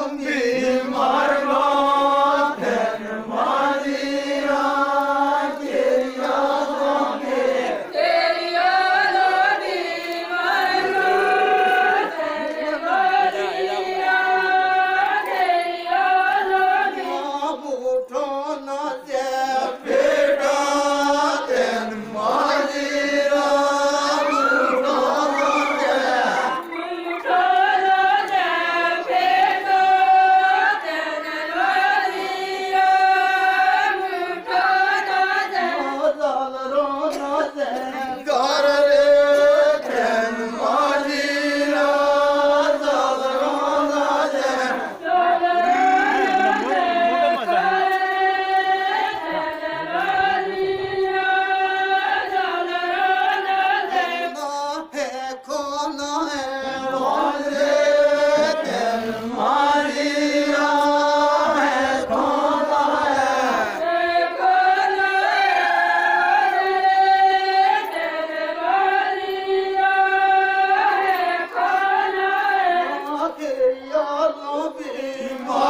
Amin. Allah Evram